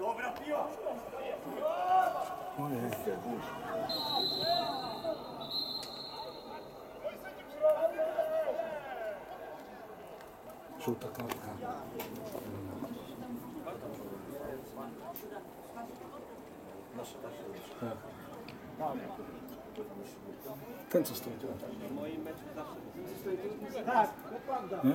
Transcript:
dobra piła! Ojej. Żółta kartka. Tak. Ten co stoi tu. Tak, Nie?